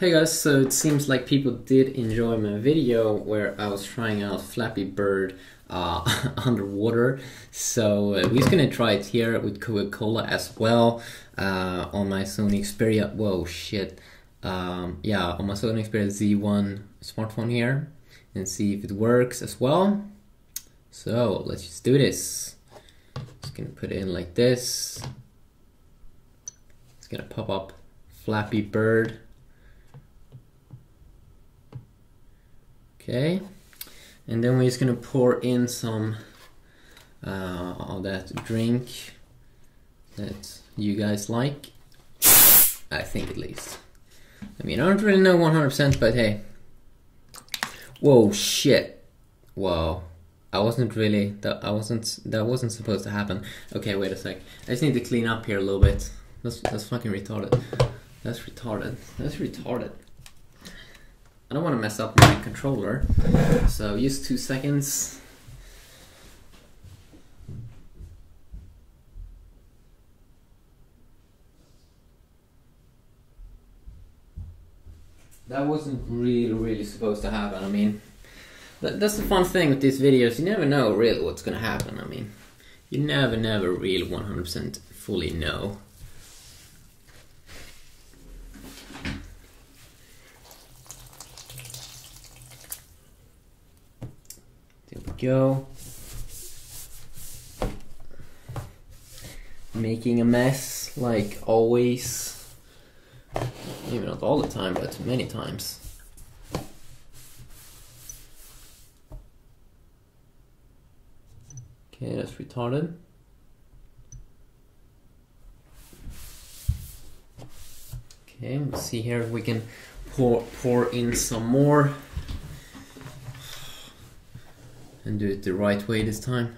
Hey guys, so it seems like people did enjoy my video where I was trying out Flappy Bird uh, underwater. So uh, we're just gonna try it here with Coca-Cola as well uh, on my Sony Xperia. Whoa, shit. Um, yeah, on my Sony Xperia Z1 smartphone here and see if it works as well. So let's just do this. Just gonna put it in like this. It's gonna pop up Flappy Bird. Okay, and then we're just gonna pour in some uh, of that drink that you guys like. I think at least. I mean, I don't really know 100%, but hey. Whoa, shit. Wow. I wasn't really that I wasn't that wasn't supposed to happen. Okay, wait a sec. I just need to clean up here a little bit. That's that's fucking retarded. That's retarded. That's retarded. I don't want to mess up my controller. So use two seconds. That wasn't really, really supposed to happen. I mean, that, that's the fun thing with these videos. You never know really what's gonna happen. I mean, you never, never really 100% fully know. Go. Making a mess, like always. Maybe not all the time, but many times. Okay, that's retarded. Okay, let's see here if we can pour pour in some more and do it the right way this time.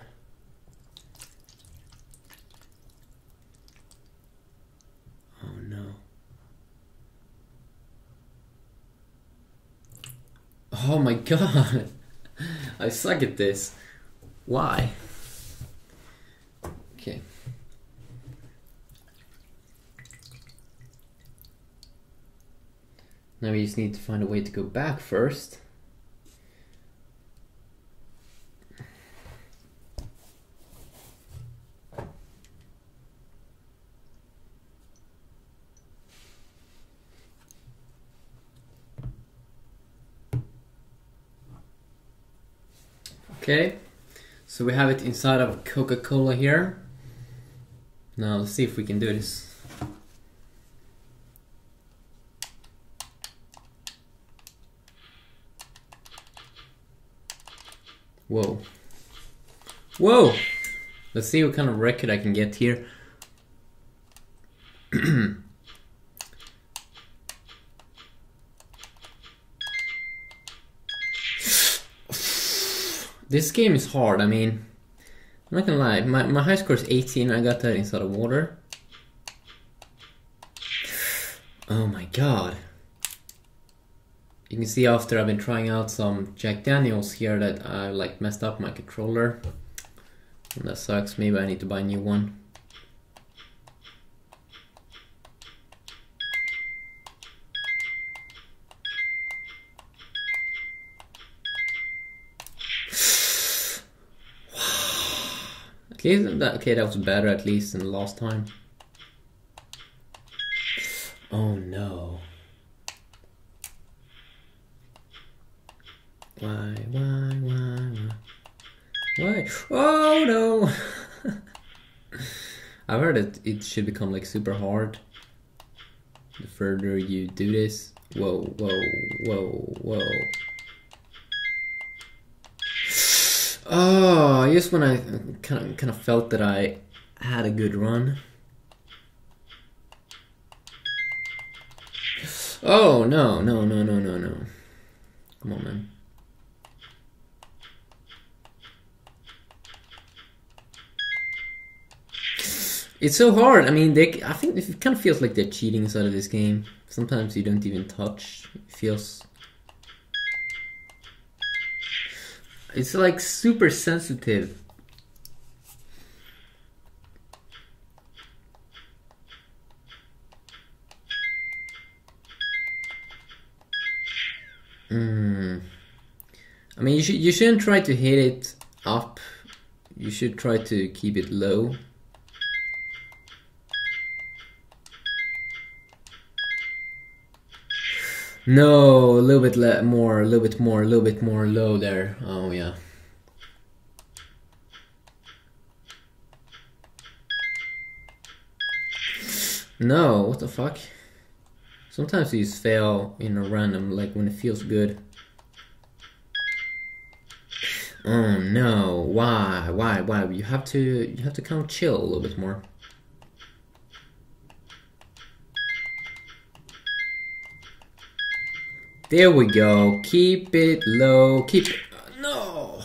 Oh no. Oh my god! I suck at this. Why? Okay. Now we just need to find a way to go back first. Okay, so we have it inside of Coca-Cola here. Now let's see if we can do this. Whoa. Whoa! Let's see what kind of record I can get here. This game is hard, I mean, I'm not gonna lie, my, my high score is 18, I got that inside of water. Oh my god. You can see after I've been trying out some Jack Daniels here that I like messed up my controller. And that sucks, maybe I need to buy a new one. Least that okay, that was better at least than last time. Oh no. Why, why, why, why? Why? Oh no! I've heard that it should become like super hard the further you do this. Whoa, whoa, whoa, whoa. Oh, I just when I kind of kind of felt that I had a good run. Oh no no no no no no! Come on, man. It's so hard. I mean, they. I think it kind of feels like they're cheating inside of this game. Sometimes you don't even touch. It feels It's like super sensitive. Mm. I mean, you should you shouldn't try to hit it up. You should try to keep it low. No, a little bit le- more, a little bit more, a little bit more low there. Oh yeah. No, what the fuck? Sometimes these fail in a random, like when it feels good. Oh no, why, why, why? You have to, you have to kind of chill a little bit more. There we go. Keep it low. Keep. It. Uh, no.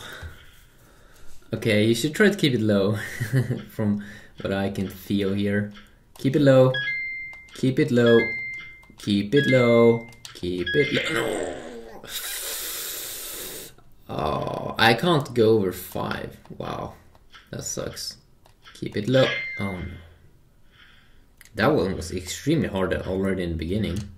Okay, you should try to keep it low. From what I can feel here. Keep it low. Keep it low. Keep it low. Keep it low. Oh, I can't go over five. Wow, that sucks. Keep it low. Oh no. That one was extremely hard already in the beginning.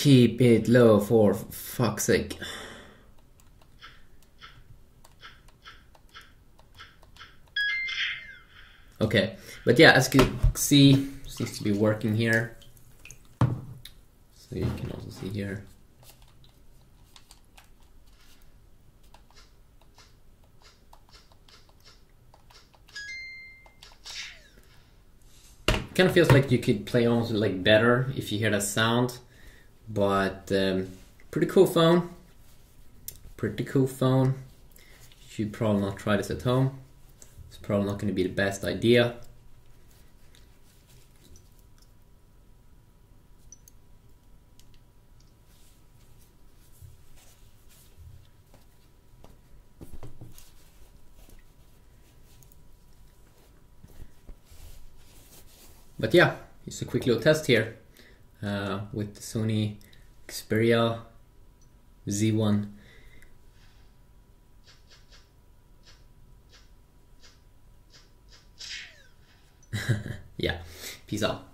Keep it low for fuck's sake. Okay, but yeah, as you can see, seems to be working here. So you can also see here. Kind of feels like you could play almost like better if you hear that sound, but um, pretty cool phone. Pretty cool phone. You should probably not try this at home. It's probably not going to be the best idea. But yeah, it's a quick little test here uh, with the Sony Xperia Z1 yeah, peace out.